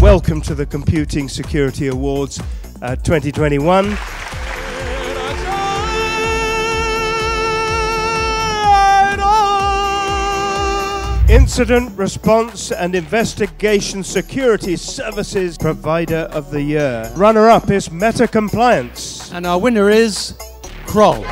welcome to the Computing Security Awards uh, 2021. Incident Response and Investigation Security Services Provider of the Year. Runner up is Meta Compliance. And our winner is Kroll.